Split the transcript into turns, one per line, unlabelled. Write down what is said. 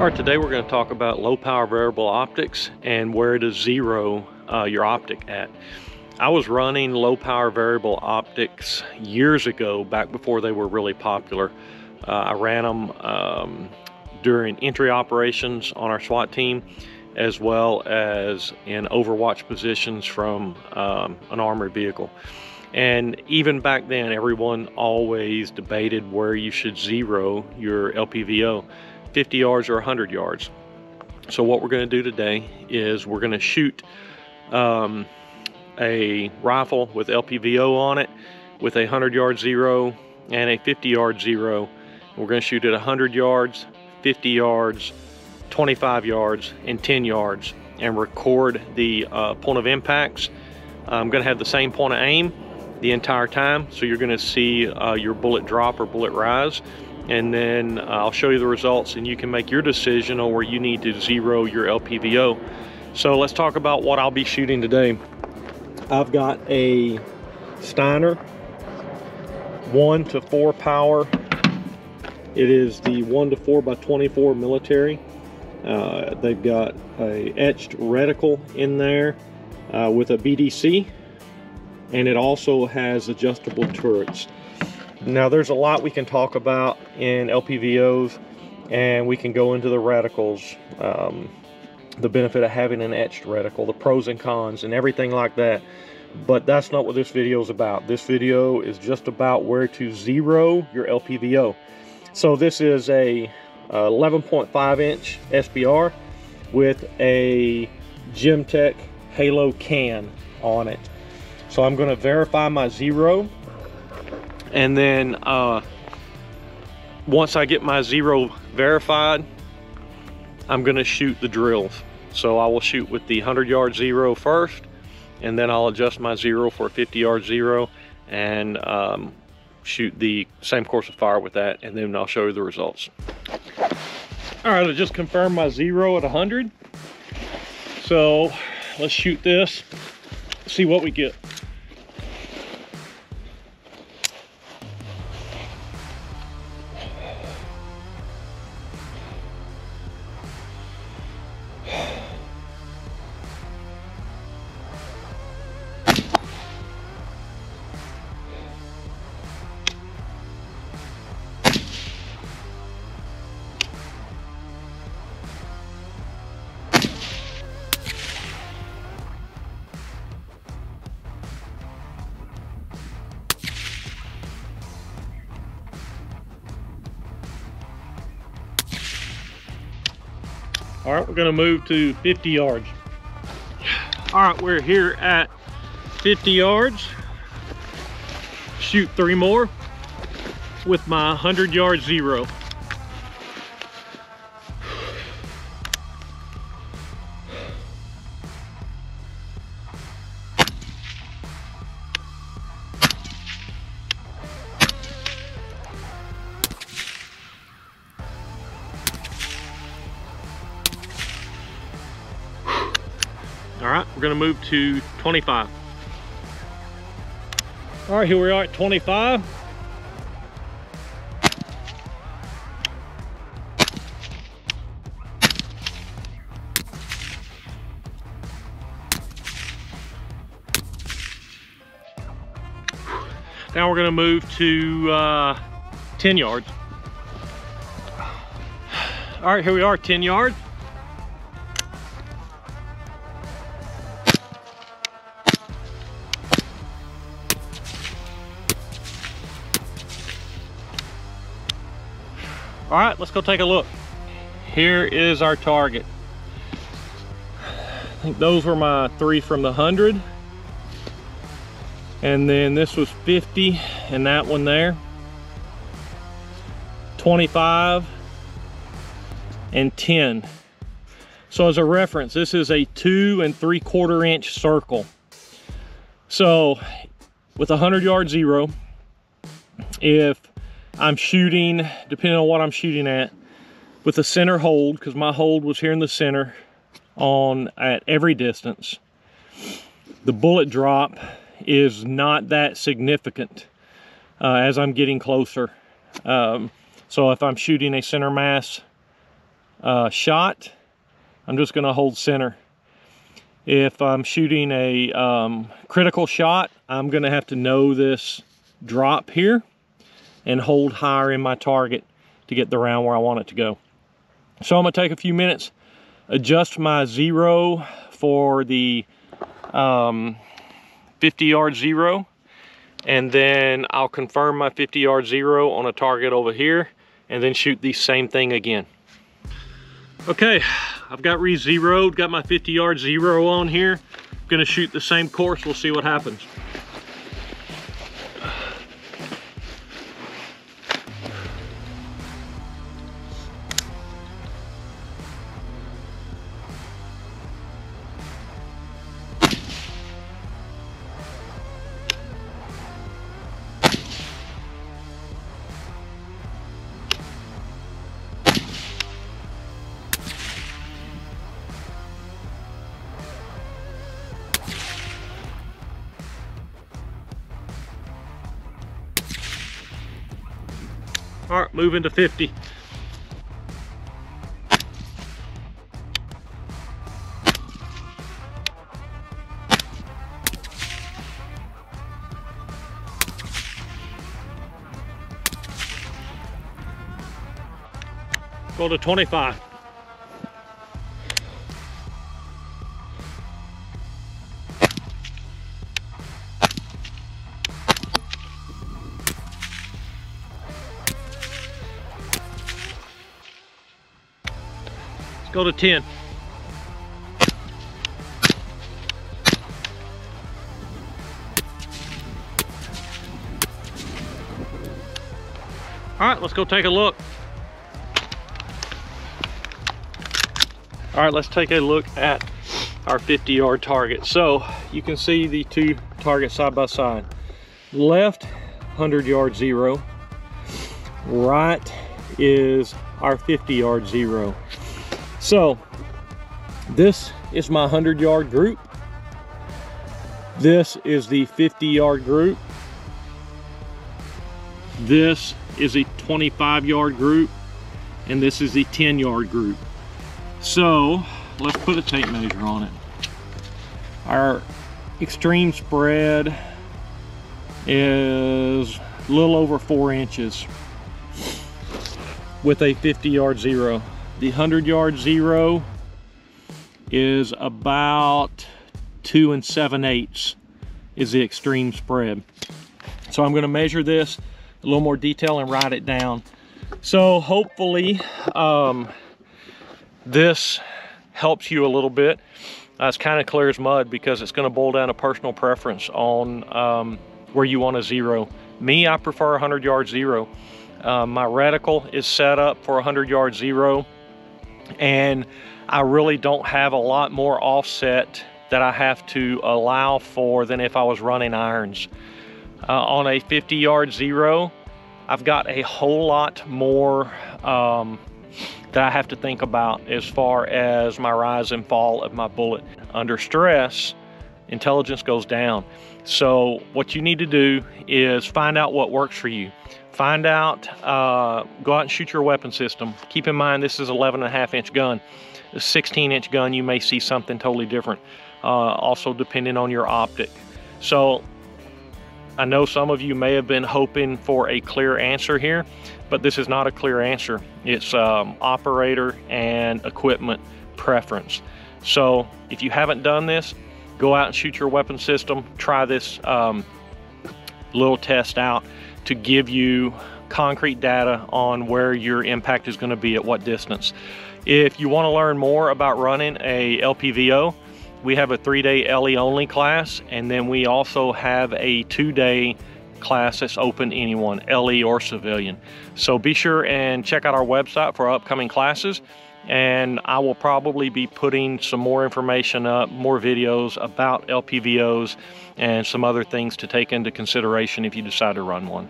All right, today we're going to talk about low power variable optics and where to zero uh, your optic at. I was running low power variable optics years ago, back before they were really popular. Uh, I ran them um, during entry operations on our SWAT team, as well as in overwatch positions from um, an armored vehicle. And even back then, everyone always debated where you should zero your LPVO. 50 yards or 100 yards. So what we're going to do today is we're going to shoot um, a rifle with LPVO on it with a 100 yard zero and a 50 yard zero. We're going to shoot at 100 yards, 50 yards, 25 yards, and 10 yards and record the uh, point of impacts. I'm going to have the same point of aim the entire time. So you're going to see uh, your bullet drop or bullet rise and then uh, I'll show you the results and you can make your decision on where you need to zero your LPVO. So let's talk about what I'll be shooting today. I've got a Steiner 1 to 4 power. It is the 1 to 4 by 24 military. Uh, they've got a etched reticle in there uh, with a BDC and it also has adjustable turrets. Now there's a lot we can talk about in LPVOs and we can go into the reticles, um, the benefit of having an etched reticle, the pros and cons and everything like that. But that's not what this video is about. This video is just about where to zero your LPVO. So this is a 11.5 uh, inch SBR with a Gemtech Halo can on it. So I'm gonna verify my zero and then uh, once I get my zero verified, I'm gonna shoot the drills. So I will shoot with the 100 yard zero first, and then I'll adjust my zero for a 50 yard zero and um, shoot the same course of fire with that, and then I'll show you the results. All right, I just confirmed my zero at 100. So let's shoot this, see what we get. All right, we're gonna move to 50 yards. All right, we're here at 50 yards. Shoot three more with my 100 yard zero. All right, we're gonna move to 25. All right, here we are at 25. Now we're gonna move to uh, 10 yards. All right, here we are, 10 yards. All right, let's go take a look. Here is our target. I think those were my three from the 100. And then this was 50 and that one there. 25 and 10. So as a reference, this is a two and three quarter inch circle. So with a 100 yard zero, if I'm shooting, depending on what I'm shooting at, with a center hold, because my hold was here in the center on at every distance. The bullet drop is not that significant uh, as I'm getting closer. Um, so if I'm shooting a center mass uh, shot, I'm just gonna hold center. If I'm shooting a um, critical shot, I'm gonna have to know this drop here and hold higher in my target to get the round where I want it to go. So I'm gonna take a few minutes, adjust my zero for the um, 50 yard zero, and then I'll confirm my 50 yard zero on a target over here, and then shoot the same thing again. Okay, I've got re-zeroed, got my 50 yard zero on here. I'm gonna shoot the same course, we'll see what happens. All right, moving to 50. Go to 25. Let's go to 10. All right, let's go take a look. All right, let's take a look at our 50 yard target. So you can see the two targets side by side. Left, 100 yard zero. Right is our 50 yard zero. So this is my 100 yard group. This is the 50 yard group. This is a 25 yard group. And this is the 10 yard group. So let's put a tape measure on it. Our extreme spread is a little over four inches with a 50 yard zero. The 100 yard zero is about two and seven eighths is the extreme spread. So I'm gonna measure this a little more detail and write it down. So hopefully um, this helps you a little bit. Uh, it's kind of clear as mud because it's gonna boil down to personal preference on um, where you want to zero. Me, I prefer 100 yard zero. Uh, my reticle is set up for 100 yard zero and I really don't have a lot more offset that I have to allow for than if I was running irons. Uh, on a 50 yard zero, I've got a whole lot more um, that I have to think about as far as my rise and fall of my bullet. Under stress, intelligence goes down. So what you need to do is find out what works for you. Find out, uh, go out and shoot your weapon system. Keep in mind this is 11 and a half inch gun. A 16 inch gun, you may see something totally different. Uh, also depending on your optic. So I know some of you may have been hoping for a clear answer here, but this is not a clear answer. It's um, operator and equipment preference. So if you haven't done this, go out and shoot your weapon system. Try this um, little test out to give you concrete data on where your impact is going to be at what distance. If you want to learn more about running a LPVO, we have a three-day LE only class, and then we also have a two-day class that's open to anyone, LE or civilian. So be sure and check out our website for upcoming classes and I will probably be putting some more information up, more videos about LPVOs and some other things to take into consideration if you decide to run one.